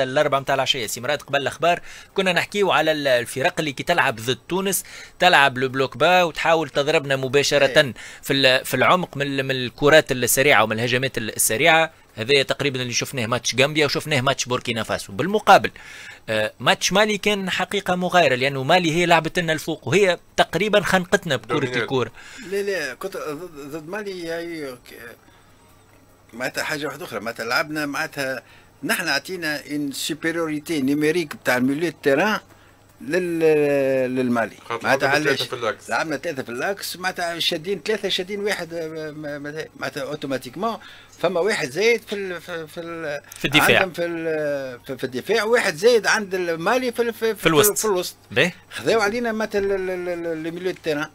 الأربعة نتاع العشية. سي مراد قبل الأخبار كنا نحكيو على الفرق اللي كي تلعب ضد تونس تلعب le bloc bas وتحاول تضربنا مباشرة إيه. في في العمق من الكرات السريعة ومن الهجمات السريعة. هذا تقريبا اللي شفناه ماتش غامبيا وشفناه ماتش بوركينا فاسو. بالمقابل آه، ماتش مالي كان حقيقة مغايره لأنه مالي هي لعبت لنا الفوق وهي تقريبا خنقتنا بكرة الكورة. لا لا كنت ضد مالي هي معناتها حاجة واحدة أخرى. معناتها لعبنا معناتها نحن عطينا une supériorité numérique بتاع ال milieu terrain لل للمالي. معناتها علاش لعبنا ثلاثة في ال axe. معناتها شادين ثلاثة شادين واحد معناتها automatiquement فما واحد زايد في في في, في الدفاع. عندهم في, في الدفاع. وواحد زايد عند المالي في في, في الوسط. في الوسط. خذاو علينا معناتها ال milieu terrain.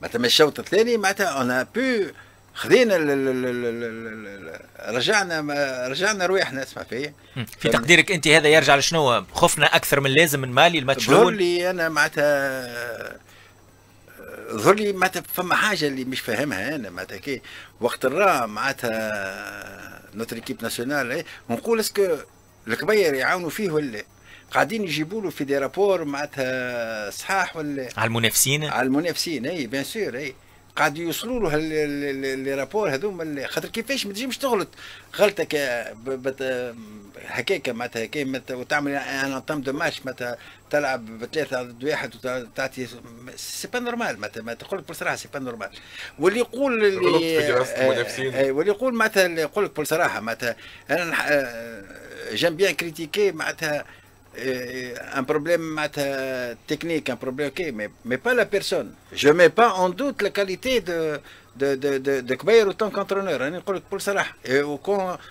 معناتها من الشوط الثاني معناتها un peu خذينا رجعنا رجعنا رواحنا تسمع فيا؟ تقديرك أنت هذا يرجع لشنو؟ خفنا أكثر من لازم من مالي الماتش الأول لي أنا معناتها ظهر لي معناتها فما حاجة اللي مش فاهمها أنا معناتها كي. وقت الرا معناتها notre équipe nationale ونقول est-ce que الكبير يعاونوا فيه ولا؟ قاعدين يجيبوا له في des rapports معناتها صحاح ولا؟ على المنافسين؟ على المنافسين اي bien sûr اي قاعد يوصلوا له les rapports هذوما خاطر كيفاش ما تجيش تغلط. غلطك هكاك معناتها هكا وتعمل entame de match معناتها تلعب بثلاثة ضد واحد وتعطي c'est pas normal معناتها ما تقول لك بصراحة c'est pas normal واللي يقول اللي واللي يقول معناتها يقول لك بصراحة معناتها أنا j'aime bien critiquer معناتها un problème technique, un problème, ok, mais, mais pas la personne. Je ne mets pas en doute la qualité de, de, de, de, de كبير autant qu'entraîneur أنا نقول لك بكل صراحة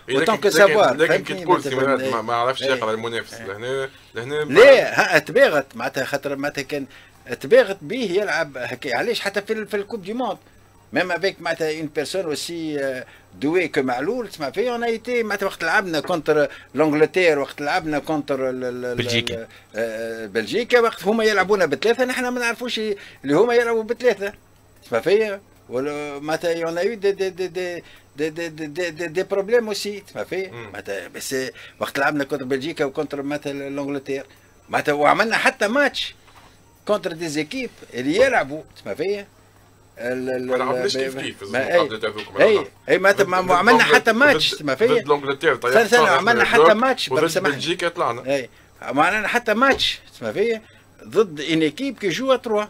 autant que savoir لكن كي تقول سي ما عرفش يقرا المنافس لهنا لهنا لا تباغت معناتها خاطر معناتها كان تباغت به يلعب هكا علاش حتى في, في الكوب دي موند ميم افيك معناتها اون بيرسون اوسي دوي كو معلول تسمع فيه اون ايتي معناتها وقت لعبنا كونتر l'Angleterre وقت لعبنا contre بلجيكا بلجيكا وقت هما يلعبونا بثلاثه نحن ما نعرفوش اللي هما يلعبوا بثلاثه تسمع فيا ولا معناتها يون ايو دي دي دي دي دي دي دي, دي, دي, دي بروبليم اوسي تسمع فيا معناتها بس وقت لعبنا contre بلجيكا و contre معناتها l'Angleterre معناتها وعملنا حتى match contre des équipes اللي يلعبوا تسمع فيا ما لعبناش كيف كيف اي اي ما عملنا حتى ماتش ما فيا ضد لونجلتير طيب سنة عملنا حتى ماتش ضد بلجيكا طلعنا. اي عملنا حتى ماتش ما فيا ضد إن ايكيب كي جو تروا.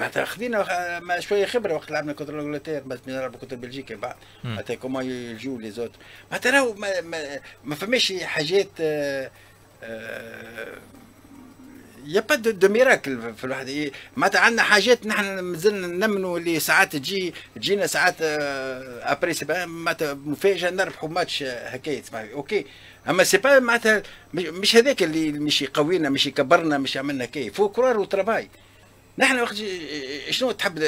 بعد خذينا ما شوية خبرة وقت لعبنا كونتر لونجلتير بعد نلعبوا كونتر بلجيكا بعد. معناتها كومون يجوا لي زوت معناتها ما, ما, ما فماش حاجات آه آه يا با دو, ميراكل في الواحد. معناتها عندنا حاجات نحن مازلنا نمنوا اللي ساعات تجي تجينا ساعات ابري معناتها مفاجأة نربحوا ماتش هكايا تسمع أوكي. أما سي با معناتها مش هذاك اللي مش يقوينا مش يكبرنا مش يعملنا كي. فو كرار وترباي. نحن وقت شنو تحب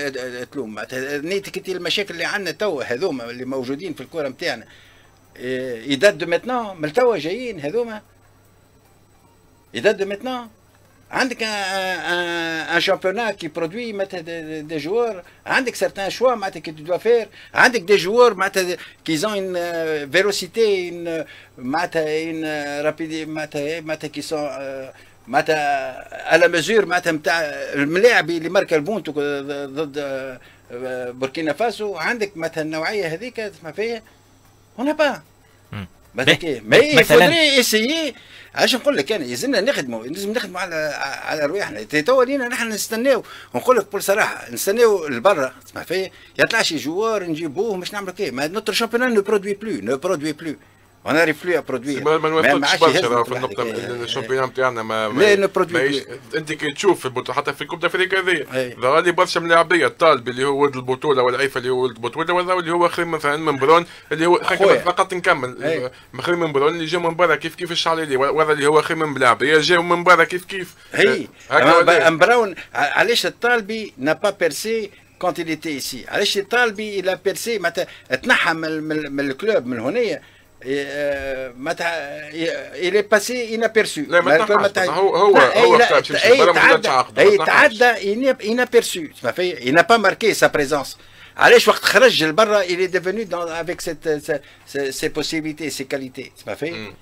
تلوم؟ معناتها نيتك انت المشاكل اللي عندنا توا هذوما اللي موجودين في الكرة نتاعنا يداد دو ميتنون من توا جايين هذوما. à dater de maintenant عندك un championnat qui produit معناتها des joueurs عندك certains choix معناتها que de faire عندك des joueurs معناتها qui ont une férocité معناتها une rapidité معناتها معناتها qui sont معناتها à la mesure معناتها نتاع الملاعب اللي ماركا البونتو ضد بوركينا فاسو. عندك مثلا النوعية هذيك تسمع فيها؟ هنا با. ما يفضلي اسيي علاش نقول لك أنا؟ يلزمنا نخدموا لازم نخدموا على على رواحنا توا لينا نحن نستناو. ونقول لك بكل صراحة نستناو لبرا تسمع فيا يطلع شي جوار نجيبوه باش نعملوا كي. ما نوتر شامبيون نو برودوي بلو نو برودوي بلو اون اريف بلو برودوي ما نوافقش برشا في النقطه الشامبيون نتاعنا ما لا انت كي تشوف حتى في الكوب افريقيا هذه ظهر لي برشا ملاعبيه الطالب اللي هو ولد البطوله والعيفه اللي هو ولد البطوله ولا اللي هو خير مثلا من برون اللي هو فقط نكمل خير من برون اللي جاو من برا كيف كيف الشعليلي ولا اللي هو خير من ملاعبيه جاو من برا كيف كيف هي براون علاش الطالبي n'a pas percé quand il était ici علاش الطالبي il a percé معناتها تنحى من ال club من هنايا il est passé inaperçu لا ما تنحاش هو هو هو اي تعدى inaperçu تسمع فيا il n'a pas marqué sa présence علاش وقت خرج لبرا il est devenu dans avec cette ces possibilités ces qualités تسمع فيا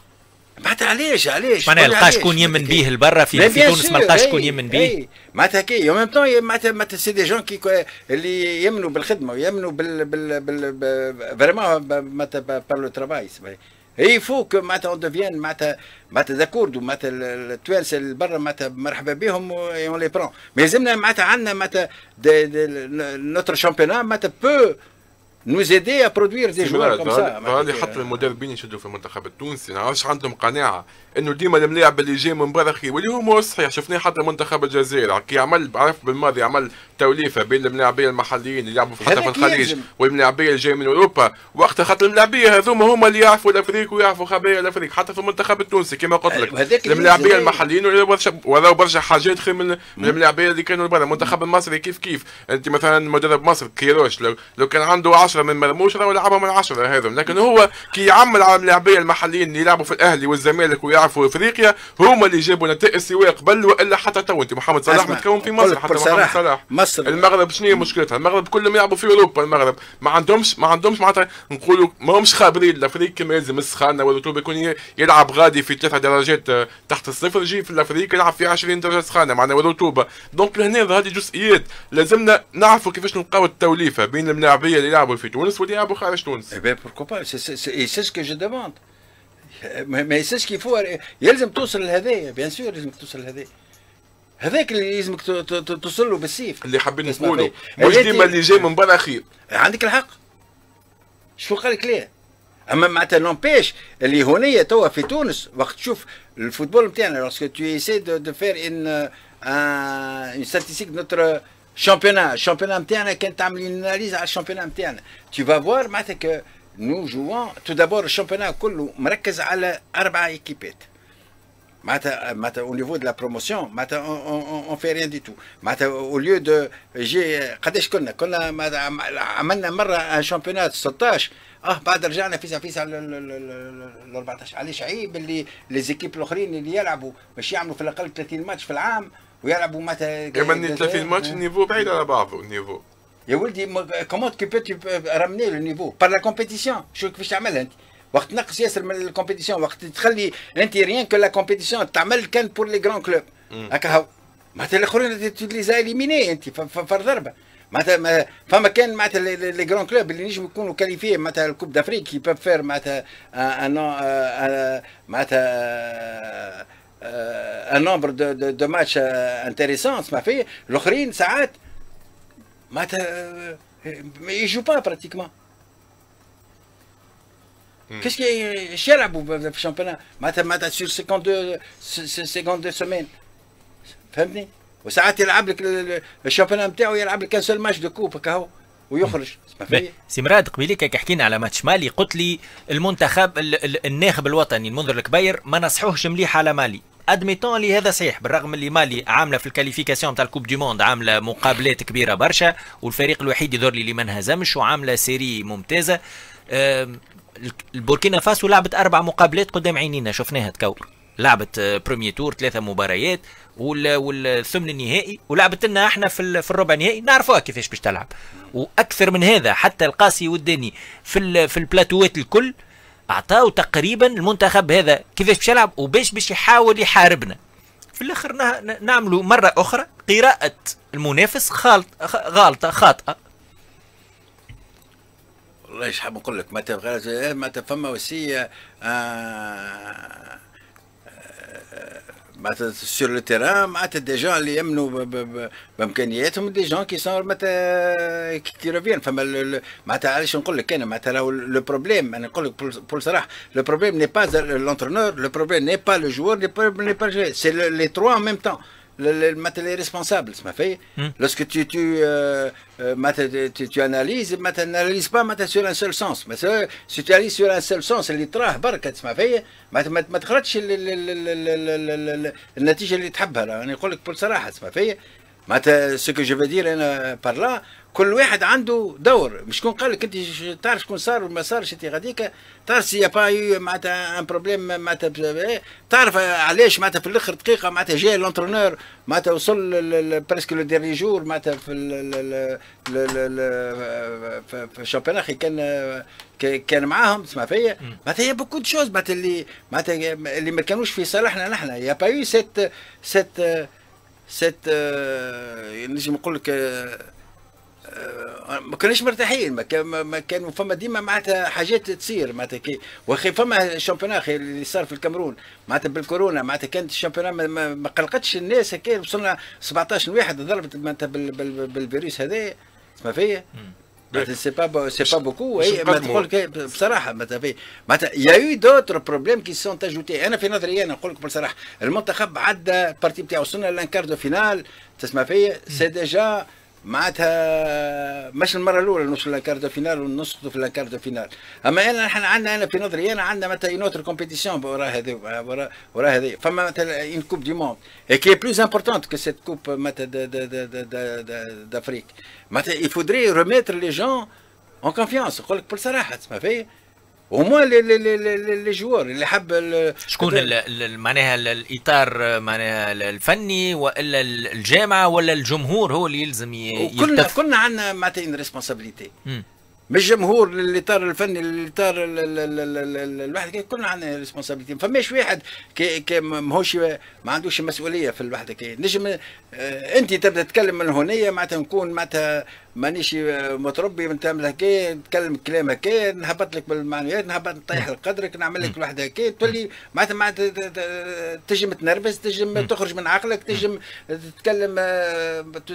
معناتها علاش علاش معناها لقى شكون يمن به لبرا في, في تونس ما لقاش شكون يمن به معناتها qui en même temps معناتها معناتها c'est des gens qui اللي يمنوا بالخدمة ويمنوا بال بال بال vraiment معناتها par le travail il faut que معناتها on devient معناتها معناتها d'accord معناتها التوانسة اللي برا معناتها مرحبا بهم on les prend mais لازمنا معناتها عندنا معناتها notre championnat معناتها peut nous aider à produire des joueurs comme ça هذه حتى المدربين يشدوا في المنتخب التونسي ما نعرفش عندهم قناعه انه ديما الملاعب اللي جاي من برا خير واللي هو صحيح شفناه حتى منتخب الجزائر كي عمل بعرف بالماضي عمل توليفه بين الملاعبيه المحليين اللي يلعبوا في حتى في الخليج والملاعبيه اللي جاي من اوروبا وقتها خاطر الملاعبيه هذوما هما اللي يعرفوا الافريق ويعرفوا خبايا الافريق حتى في المنتخب التونسي كما قلت لك الملاعبيه المحليين وراو برشا حاجات خير من الملاعبيه اللي كانوا برا المنتخب المصري كيف كيف انت مثلا مدرب مصر كيروش لو, لو كان عنده 10 من مرموش راهو لعبها من 10 هذا لكن هو كي يعمل على الملاعبيه المحليين اللي يلعبوا في الأهلي والزمالك ويعرفوا إفريقيا هما اللي جابوا نتائج سواء قبل وإلا حتى تو انت محمد صلاح متكون في مصر حتى محمد صلاح مصر. المغرب شنو هي مشكلتها؟ المغرب كلهم يلعبوا في أوروبا المغرب. ما عندهمش ما عندهمش معناتها نقولوا ما همش خابرين الافريق كما يلزم السخانة والرطوبه يكون يلعب غادي في ثلاثة درجات آه، تحت الصفر يجي في الافريق يلعب في 20 درجه سخانة معناها والرطوبه donc لهنا هذه جزئيات لازمنا نعرفوا كيفاش نلقاو التوليفة بين الملاعبية اللي يلعبوا في تونس واللي يلعبوا خارج تونس. Eh bien pourquoi pas c'est ce que je demande. mais c'est كيف يلزم توصل لهذايا bien sûr لازمك توصل لهذايا هذاك اللي لازمك توصل له بالسيف. اللي حابين نقولوا مش ديما اللي جاي من برا خير عندك الحق. شو قال لك ليه؟ أما معناتها n'empêche اللي هونية توا في تونس وقت تشوف ال football نتاعنا lorsque tu essayes de, de faire une une statistique notre championnat ال championnat نتاعنا كانت تعمل analyse على ال championnat نتاعنا tu vas معناتها jouons tout d'abord le championnat كله مركز على أربعة إيكيبات معناتها معناتها au niveau de la promotion معناتها on fait rien du tout. معناتها au lieu de جي قداش كنا كنا عملنا un championnat 16 آه بعد رجعنا فيسا فيسا ل 14 علاش عيب اللي les équipes الاخرين اللي يلعبوا باش يعملوا في الاقل 30 ماتش في العام ويلعبوا معناتها كمان 30 ماتش ال niveau بعيد على بعضه ال niveau. يا ولدي comment tu peux ramener le niveau par la compétition شو كيفاش تعملها انت وقت تنقص ياسر من ال compétition وقت تخلي أنت rien que la compétition تعمل كان pour les grands clubs هكا هو. معناتها الآخرين les éliminés أنت فر ضربه معناتها فما كان معناتها les grands clubs اللي نجم يكونوا qualifiés معناتها ال coupe d'Afrique qui peuvent faire معناتها un معناتها un nombre de de matchs intéressants اسمع فيه الاخرين ساعات معناتها ما يجوا pas pratiquement كيش إيش يلعبوا في ال championnat معناتها معناتها sur 52 52 semaines فهمتني وساعات يلعب لك ال championnat نتاعو يلعب لك qu'un seul match de coupe هكا ويخرج سي مراد قبيليك كي حكينا على ماتش مالي قلت لي المنتخب الناخب الوطني المنذر الكبير ما نصحوهش مليح على مالي admettons لي هذا صحيح بالرغم اللي مالي عاملة في ال qualification تاع ال coupe du monde عاملة مقابلات كبيرة برشا والفريق الوحيد يظهر لي اللي ما انهزمش وعاملة série ممتازة. البوركينا فاسو لعبت أربع مقابلات قدام عينينا شفناها تكور لعبت بروميي تور ثلاثة مباريات والثمن النهائي ولعبت لنا إحنا في في الربع النهائي نعرفوها كيفاش باش تلعب. وأكثر من هذا حتى القاسي والداني في في البلاتوات الكل اعطاو تقريبا المنتخب هذا. كيفاش باش يلعب؟ وباش باش يحاول يحاربنا. في الآخر نعملوا مرة أخرى قراءة المنافس خالط غالطة خاطئة. والله إيش حاب نقول لك؟ ما ما فما وسيله آه معناتها sur le terrain معناتها des gens اللي يمنوا بامكانياتهم des gens qui sont معناتها qui reviennent فما معناتها علاش نقول لك أنا معناتها le problème أنا نقول لك بكل صراحة le problème n'est pas l'entraîneur le problème n'est pas le joueur le problème n'est pas c'est les trois en même temps مثلا les responsables تسمع فيا lorsque tu tu مثلا tu analyses مثلا n'analyse pas مثلا sur un seul sens مثلا si tu analyses sur un seul sens اللي تراه بركه تسمع فيا ما تخرجش النتيجه اللي تحبها أنا نقول لك بكل صراحة تسمع فيا معناتها ce que je veux dire أنا par là كل واحد عنده دور. مش شكون قال لك أنت تعرف شكون صار وما صارش أنت غاديك. تعرف c'est pas معناتها un problème معناتها تعرف علاش معناتها في الآخر دقيقة معناتها جاي l'entraîneur معناتها وصل presque le dernier jour معناتها في في ال champion كان كان معاهم تسمع فيا؟ معناتها هي beaucoup de choses معناتها اللي معناتها اللي ما كانوش في صالحنا نحن. y a pas cette cette cette نجم نقول لك ما كانوش مرتاحين ما كان ما كان فما ديما معناتها حاجات تصير معناتها كي واخي فما ال champion اللي صار في الكاميرون معناتها بالكورونا معناتها كانت الشامبيون ما, ما قلقتش الناس هكا وصلنا 17 واحد ضربت معناتها بالفيروس هذا اسمع فيا. c'est pas c'est pas beaucoup ما تقول بصراحه معناتها معناتها y a eu d'autres problèmes qui sont ajoutés أنا في نظري أنا نقول لك بصراحه المنتخب عدى ال partie بتاعه وصلنا ل un quart de finale تسمع فيا c'est déjà معناتها مش المرة الأولى نوصل ل quart finale ونسقطوا في ال quart finale أما انا إحنا عندنا أنا في نظري انا عندنا مثلا une autre compétition ورا هذا ورا ورا هذا فما مثلا une coupe du monde et qui plus importante que cette coupe مثلا d'Afrique معناتها faudrait remettre les gens en confiance. نقول لك بصراحه تسمع فيا؟ وما les joueurs اللي حب شكون معناها الاطار معناها الفني والا الجامعة ولا الجمهور هو اللي يلزم كلنا كلنا عندنا معناتها responsabilité مش جمهور الاطار الفني الاطار الواحد كلنا عندنا responsabilité فماش واحد كي كي ماهوش ما عندوش مسؤوليه في الوحده كي نجم آه انت تبدا تتكلم من هنا معناتها نكون معناتها مانيش متربي من تعمل هكا نتكلم كلام هكا نهبط لك بالمعنويات نهبط نطيح قدرك نعمل لك الوحده هكا تولي معناتها معناتها تجم تنرفز تجم تخرج من عقلك تجم تتكلم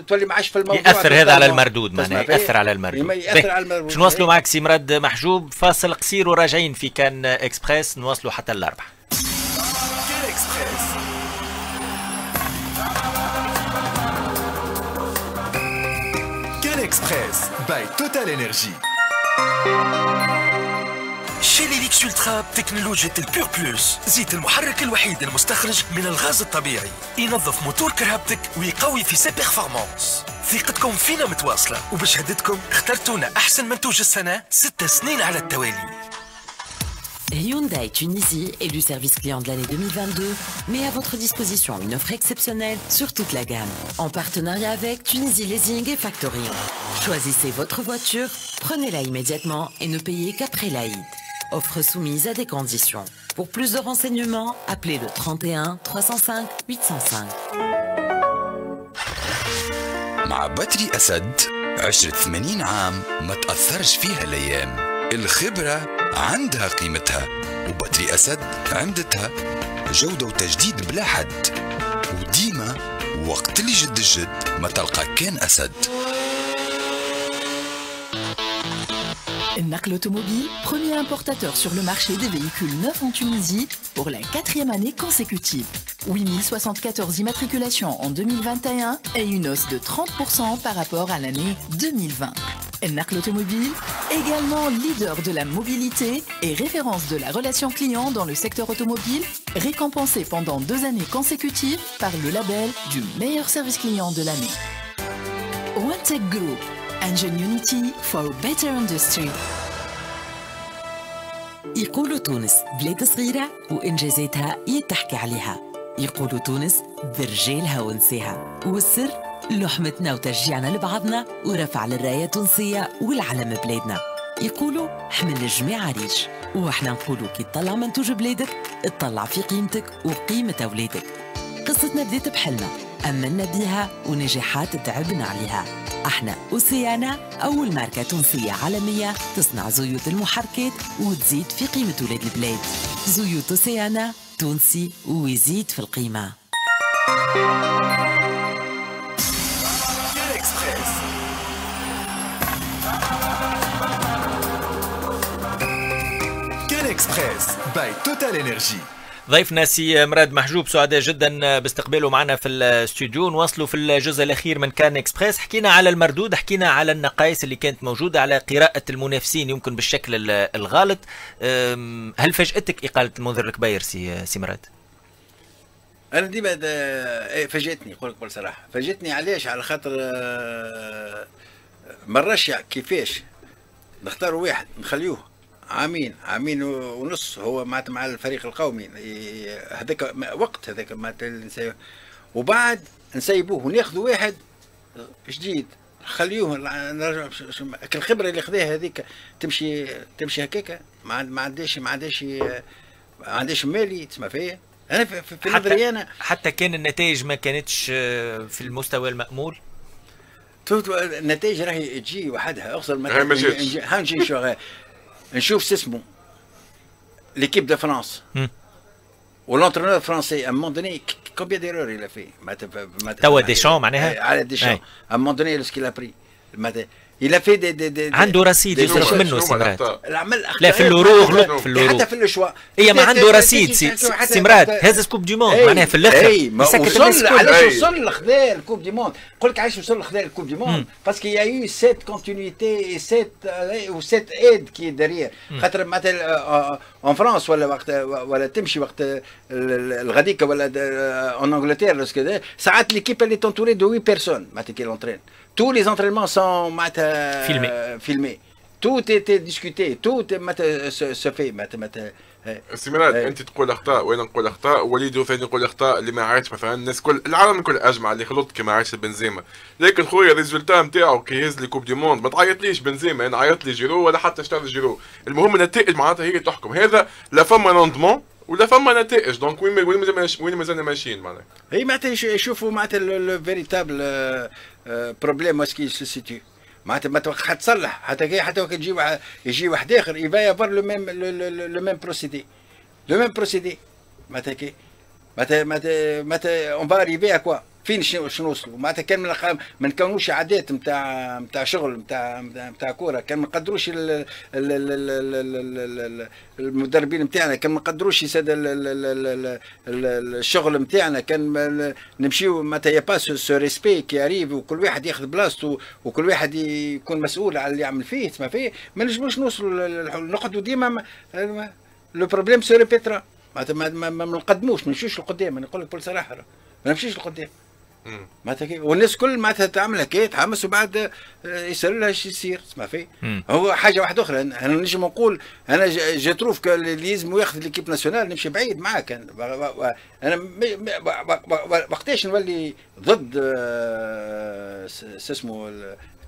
تولي ما عادش في الموضوع. يأثر هذا على المردود معناها يأثر على المردود. يأثر على المردود. نواصلوا معك سي مراد محجوب فاصل قصير وراجعين في CAN Express نواصلوا حتى الاربعه Express by TotalEnergies Shell Helix Ultra بتكنولوجيا ال PurePlus. زيت المحرك الوحيد المستخرج من الغاز الطبيعي. ينظف موتور كرهبتك ويقوي في ses performances ثقتكم فينا متواصلة. وبشهادتكم اخترتونا أحسن منتوج السنة ست سنين على التوالي. Hyundai Tunisie, élu service client de l'année 2022, met à votre disposition une offre exceptionnelle sur toute la gamme. En partenariat avec Tunisie Leasing et Factoring. Choisissez votre voiture, prenez-la immédiatement et ne payez qu'après l'Aïd. Offre soumise à des conditions. Pour plus de renseignements, appelez le 31 305 805. مع باتري أسد عشرة 80 عام ما تأثرش فيها الأيام الخبرة عندها قيمتها وباتري أسد عندتها جودة وتجديد بلا حد وديما وقت اللي جد الجد ما تلقى كان أسد Nacle Automobile, premier importateur sur le marché des véhicules neufs en Tunisie pour la quatrième année consécutive. 8074 immatriculations en 2021 et une hausse de 30% par rapport à l'année 2020. Nacle Automobile, également leader de la mobilité et référence de la relation client dans le secteur automobile, récompensé pendant deux années consécutives par le label du meilleur service client de l'année. OneTech Group, Engine Unity for a Better Industry. يقولوا تونس بلاد صغيرة وإنجازاتها يتحكي عليها يقولوا تونس برجالها ونساها والسر لحمتنا وتشجيعنا لبعضنا ورفع للراية التونسية والعلم بلادنا. يقولوا حمل الجماعة ريش وإحنا نقولوا كي تطلع منتوج بلادك اطلع في قيمتك وقيمة أولادك. قصتنا بديت بحلمة أمنا بيها ونجاحات تعبنا عليها. أحنا اوسيانا أول ماركة تونسية عالمية تصنع زيوت المحركات وتزيد في قيمة ولاد البلاد. زيوت اوسيانا تونسي ويزيد في القيمة. Express by TotalEnergies ضيفنا سي مراد محجوب سعداء جدا باستقباله معنا في الاستوديو. نواصلوا في الجزء الأخير من CAN Express. حكينا على المردود حكينا على النقائص اللي كانت موجودة على قراءة المنافسين يمكن بالشكل الغالط هل فاجأتك إقالة المنذر الكبير سي سي مراد؟ أنا ديما إيه، فاجئتني نقول لك بصراحة. فاجئتني علاش؟ على خاطر آه، مرشع كيفاش نختاروا واحد نخليوه. عامين عامين ونص هو معناتها مع الفريق القومي. هذاك وقت هذاك معناتها وبعد نسيبوه وناخذوا واحد جديد. خليوه نرجع الخبره اللي خذاها هذيك تمشي تمشي هكاك. ما عندهاش ما عندهاش ما عندهاش مالي تسمع فيا؟ أنا في, في نظري أنا حتى كان النتائج ما كانتش آه، في المستوى المأمول؟ النتائج راهي تجي وحدها. أغسل مثلا نجي نشوف نشوف شو اسمه ليكيب دو فرانس ولونترونور فرونسي ا مون دوني كومبيان ديرور il a fait? توا ديشون معناها على ديشون ا مون دوني لوسكيل ا بري إلى في دي دي دي عنده رصيد يصرف منه سمرات العمل لا في الورو غلط في الورو حتى في الشوا هي ما عنده رصيد سمرات هذا سكوب دي موند معناها في الآخر. اي وصل علاش وصل خذا الكوب دي موند نقول لك علاش وصل خذا الكوب دي موند باسكو يا يو سيت كونتينيتي سيت و سيت ايد كي دارير خاطر مثلا اون فرانس ولا وقت ولا تمشي وقت الغديكه ولا اون انجلتير ساعات ليكيب اللي تونتوري دو 8 بيرسون معناتها كي لونترين tous les entraînements sont filmés. filmés. Tout était discuté, tout se, se fait. سيمانات أنت تقول أخطاء وأنا نقول أخطاء وليد وثاني يقول أخطاء اللي ما عادش مثلا الناس كل العالم الكل أجمع اللي خلط كما عادش بنزيما لكن خويا ال résultat نتاعو كي يهز لي coupe du monde ما تعيطليش بنزيما أنا عيط لي جيرو ولا حتى اشتغل جيرو المهم النتائج معناتها هي تحكم هذا لا فما rendement ولا فما نتائج donc وين وين مازال وين مازلنا ماشيين معناها هي معناتها يشوفوا معناتها le véritable problème و est-ce que c'est c'était معناتها ما حتصلح. حتى كي حتى وقت يجي يجي واحد آخر il va y avoir le même le même procédé le même procédé معناتها كي معناتها معناتها on va arriver à quoi فين شنو شنو وصلوا معناتها كان من ما نكونوش عادات نتاع نتاع شغل نتاع نتاع كوره كان ما نقدروش المدربين نتاعنا كان ما نقدروش يسد الشغل نتاعنا كان نمشيو معناتها y a pas ce respect qui arrive وكل واحد ياخذ بلاصته وكل واحد يكون مسؤول على اللي يعمل فيه تسمع فيه ما نجموش نوصلوا نقعدوا ديما le problème se répétera معناتها ما نقدموش ما نمشيوش لقدام نقول لك بكل صراحة ما نمشيش لقدام معناتها والناس كل معناتها تعمل هكا تحمس وبعد آه، يصير لها شي يصير تسمع فيه. هو حاجة واحدة أخرى أنا نجم نقول أنا je trouve اللي لازم ياخذ l'équipe nationale نمشي بعيد معاك. أنا وقتاش نولي ضد آه، اسمه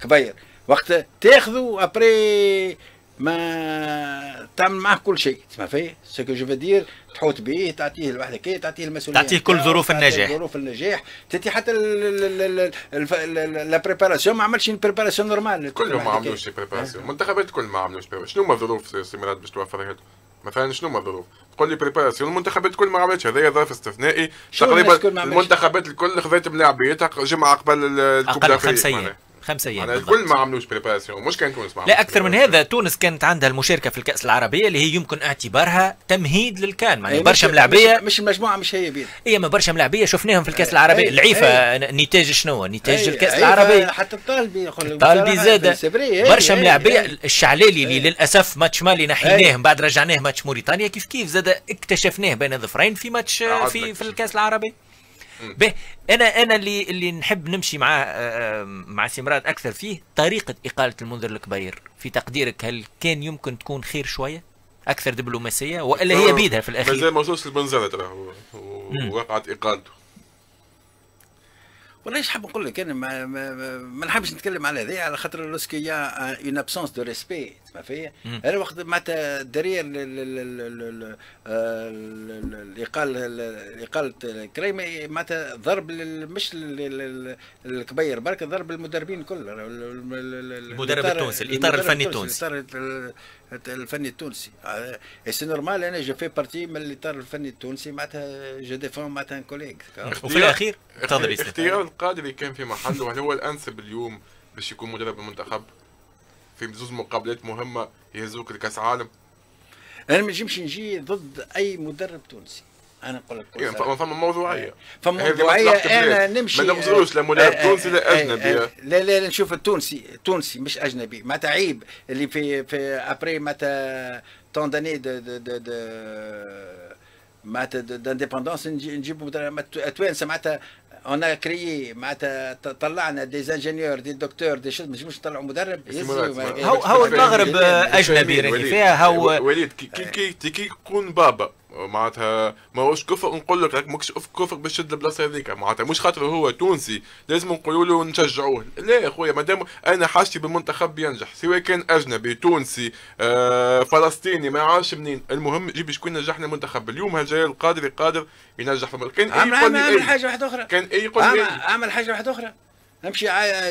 كبير. وقت تاخذوا après ما تعمل معاه كل شيء تسمع فيه ce que je dire تحوط به تعطيه لوحدك تعطيه المسؤولية تعطيه كل ظروف النجاح. ظروف النجاح. تعطيه حتى la préparation ما عملش préparation normale كلهم ما عملوش préparation المنتخبات الكل ما عملوش شنو هما الظروف سي مراد باش توفر هذا مثلا شنو هما الظروف؟ تقول لي préparation المنتخبات الكل ما عملتش. هذايا ظرف استثنائي. تقريبا المنتخبات الكل خذت ملاعبيتها جمعة قبل ال coupe أقل خمس أيام الكل ما عملوش préparation مش كان تونس لا أكثر من هذا تونس كانت عندها المشاركة في الكأس العربية اللي هي يمكن اعتبارها تمهيد لل CAN يعني برشا ملاعبية. مش, مش المجموعه مش هي بيد. هي ما برشا ملاعبية شفناهم في الكأس العربية. العيفة نتاج شنو؟ نتاج الكأس العربيه حتى الطالبي الطالبي زاد برشا ملاعبية. الشعلالي اللي للأسف ماتش مالي نحيناه من بعد رجعناه ماتش موريتانيا. كيف كيف زاد اكتشفناه بين الظفرين في ماتش في في الكأس العربي؟ به أنا أنا اللي اللي نحب نمشي مع آه، مع سمرات أكثر فيه طريقة إقالة المنذر الكبير. في تقديرك هل كان يمكن تكون خير شوية؟ أكثر دبلوماسية؟ والا هي بيدها في الأخير؟ مازال ما وصلش للبنزرة ترى وقعت إقالته. والله إيش حاب نقول لك أنا ما, ما, ما نحبش نتكلم على هذا على خاطر parce qu'il y a une absence de respect تسمع فيا أنا وقت معناتها الدرير الاقاله الإقالة كريمه معناتها ضرب مش الكبير برك ضرب المدربين كل. المدرب التونسي الإطار الفني التونسي الفني التونسي. c'est normal أنا je fais partie من الاطار الفني التونسي معناتها je défends معناتها collègues وفي الاخير تفضل اختيار القادري كان في محله هل هو الأنسب اليوم باش يكون مدرب المنتخب؟ في زوز مقابلات مهمة يهزوك لكأس عالم. أنا ما نجمش نجي ضد أي مدرب تونسي. أنا نقول لك يعني فما موضوعية. فما موضوعية أنا نمشي. ما نغزروش لا مدرب تونسي لا أجنبي. لا لا نشوف التونسي تونسي مش أجنبي. معناتها عيب اللي في في après معناتها tant d'années de de de, de معناتها d'indépendance نجيبوا توانسه معناتها on a créé معناتها طلعنا des ingénieurs des docteurs des شد مش نطلعوا مدرب. هو هو المغرب أجنبي راهي فيها هو وليد كي كي كي يكون بابا. معناتها ماهوش كفر نقول لك ماكش كفر باش تشد البلاصة هذيك. معناتها مش خاطر هو تونسي لازم نقولوا له نشجعوه. لا يا خويا مادام أنا حاجتي بالمنتخب ينجح سواء كان أجنبي تونسي آه فلسطيني ما عارفش منين. المهم جيب شكون نجحنا المنتخب اليوم هالجاي القادر قادر ينجح في كان أي يقول أعمل حاجة واحدة أخرى. كان أي يقول أعمل حاجة واحدة أخرى. امشي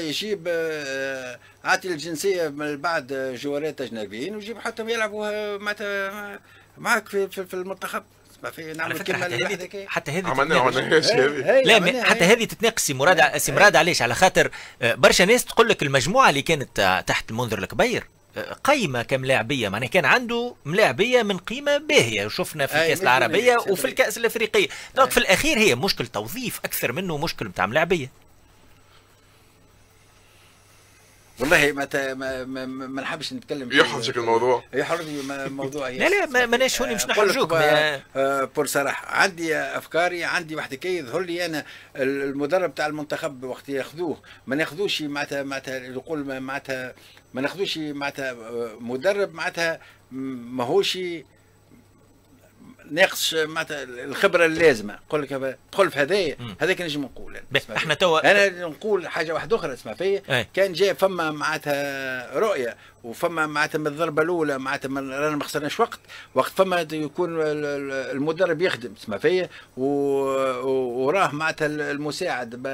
يجيب آه، اعطي الجنسية من بعد جوارات أجنبيين ويجيب حتى يلعبوا معناتها معك في في, في المنتخب. ما في نعمل كلمة حتى هذه عملنا عملناش هذه لا حتى هذه تتناقش سي مراد سي مراد علاش على خاطر آه، برشا ناس تقول لك المجموعة اللي كانت تحت المنذر الكبير آه، قيمة كملاعبية معناها كان عنده ملاعبية من قيمة باهية. وشفنا في الكأس العربية وفي الكأس الأفريقية. في الأخير هي مشكل توظيف أكثر منه مشكل نتاع ملاعبية. والله ما ما, ما, ما نحبش نتكلم يحرجك الموضوع. يحرجني موضوع لا لا ما ماناش هوني مش نحرجوك بور صراحة عندي أفكاري عندي واحد كي يظهر لي أنا المدرب تاع المنتخب وقت ياخذوه. ما ناخذوش معناتها معناتها يقول معناتها ما ناخذوش معناتها مدرب معناتها ماهوش ناقص معناتها الخبرة اللازمة. نقول لك تدخل في هذايا. هذاك نجم نقول. إحنا توا أنا نقول حاجة واحدة أخرى اسمع فيا. كان جاء فما معناتها رؤية. وفما معناتها من الضربة الأولى معناتها رانا ما خسرناش وقت وقت فما يكون المدرب يخدم تسمع فيا؟ وراه معناتها المساعد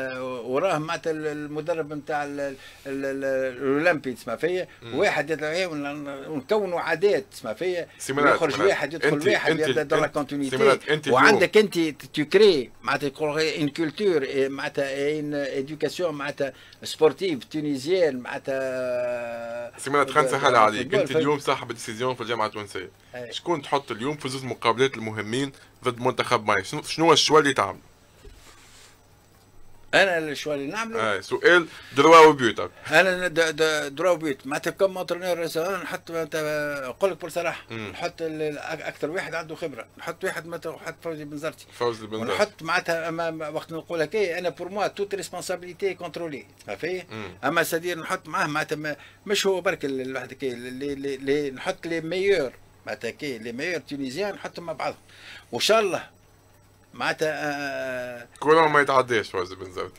وراه معناتها المدرب نتاع الأولمبي تسمع فيا؟ واحد ونكونوا عادات تسمع فيا؟ يخرج واحد يدخل واحد يبدأ dans la continuité وعندك أنت ت créer معناتها une culture معناتها une éducation معناتها sportive tunisienne معناتها نسهل عليك انت اليوم صاحب ال décision في الجامعة التونسيه شكون تحط اليوم في زوج مقابلات المهمين ضد منتخب مالي؟ شنو هو ال choix اللي تعمل أنا ال choix اللي نعمله. آه سؤال droit au but أنا droit au but. معناتها comme entraîneur نحط نقول لك بصراحة. نحط أكثر واحد عنده خبرة. نحط واحد نحط فوزي بن زرتي. فوزي بن زرتي. نحط معناتها وقت نقول لك إيه أنا pour moi toute responsabilité contrôlée فهمت؟ أما c'est-à-dire نحط معاه معناتها مش هو برك الواحد كي اللي نحط les meilleurs معناتها كي les meilleurs tunisiens نحطهم مع بعضهم. وإن شاء الله معناتها كلهم ما يتعداش فوزي بن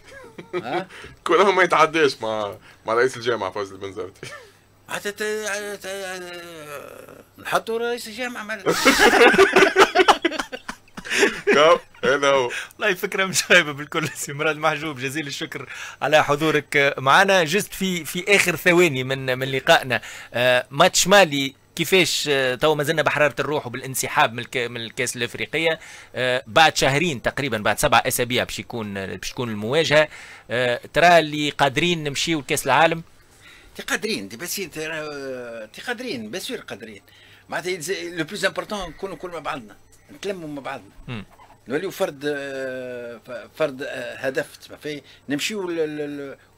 كلهم ما يتعداش مع مع رئيس الجامعة فوزي بن زرتي معناتها نحطوا رئيس الجامعة كاب هذا هو. والله فكرة مش خايبه بالكل سي مراد محجوب جزيل الشكر على حضورك معنا. جست في في آخر ثواني من من لقائنا ماتش مالي كيفاش آه، تو ما زلنا بحرارة الروح وبالانسحاب من من الكاس الإفريقية. آه، بعد شهرين تقريبا بعد سبع أسابيع باش يكون باش تكون المواجهة. آه، ترى اللي قادرين نمشيو لكاس العالم؟ قادرين تي بس قادرين bien sûr قادرين. معناتها le plus important نكونوا كل مع بعضنا نتلموا مع بعضنا. نوليو فرد فرد هدف تسمى في؟ نمشيو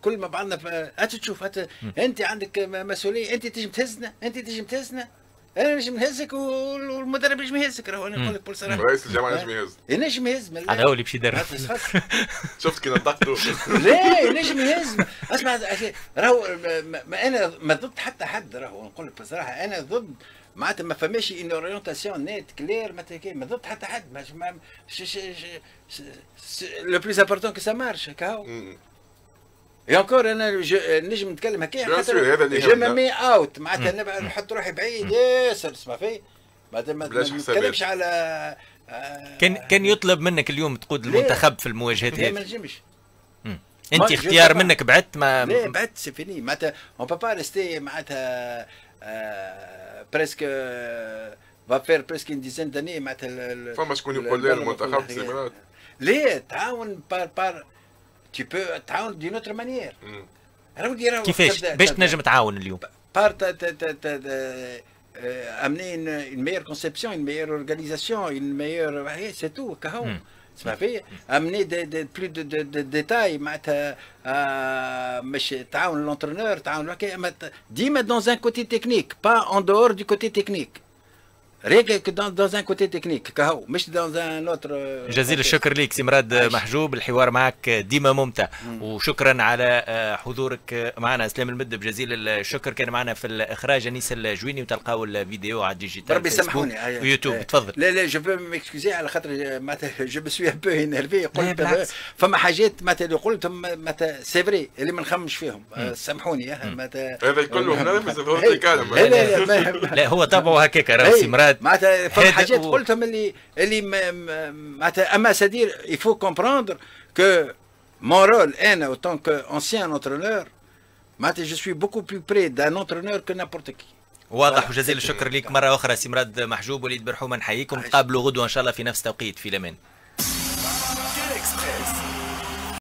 كل ما بعضنا هات تشوف هات انت عندك مسؤولية انت تجي تهزنا انت تجي تهزنا. أنا نجم نهزك والمدرب ينجم يهزك. راهو أنا نقول لك بصراحه رئيس الجامعة ينجم يهز. ينجم يهز هذا هو اللي باش يدرب شفت كي نطقته لا ينجم يهز اسمع راهو ما أنا ما ضد حتى حد راهو نقول لك بصراحه أنا ضد معناتها ما فماش une orientation nette claire ما ضد حتى حد le plus important que ça marche هكا et encore أنا نجم نتكلم هكا je m'ôte معناتها نحط روحي بعيد ياسر اسمع في. معناتها ما نتكلمش على آه كان كان يطلب منك اليوم تقود المنتخب في المواجهات هذه. ما نجمش. أنت اختيار منك بعدت ما لا بعدت c'est fini معناتها on va rester معناتها presque va faire presque une dizaine d'années معناتها فما شكون يقول لي المنتخب سيمانات ليه تعاون par par tu peux تعاون d'une autre manière راهو كيفاش باش تنجم تعاون اليوم par amener une, une meilleure conception, une meilleure organisation, une meilleure. C'est tout, كهو. تسمع فيا amener des, des, plus de, de, de détails معناتها آه مش تعاون لونترونور تعاون ديما dans un côté technique pas en dehors du côté technique Dans, dans un côté technique كهو مش dans un autre جزيل الشكر ليك سي مراد محجوب الحوار معك ديما ممتع. مم. وشكرا على آه، حضورك معنا. اسلام المدب جزيل الشكر كان معنا في الإخراج. أنيس الجويني وتلقاو الفيديو على digital ربي يسامحوني. ويوتيوب. تفضل. لا لا je veux m'excuser على خاطر معناتها je me suis un peu énervé قلت فما حاجات معناتها اللي قلتهم معناتها c'est vrai اللي ما نخمش فيهم. سامحوني معناتها هذا كله لا لا لا هو طبعه هكاك راهو سي مراد معناتها فما حاجات قلتهم اللي اللي معناتها أما c'est-à-dire il faut comprendre que mon rôle أنا en tant qu'ancien entraîneur معناتها je suis beaucoup plus près d'un entraîneur que n'importe qui واضح وجزيل الشكر لك مرة أخرى سي مراد محجوب وليد برحومة نحييكم. تقابلوا غدوة إن شاء الله في نفس توقيت في لمن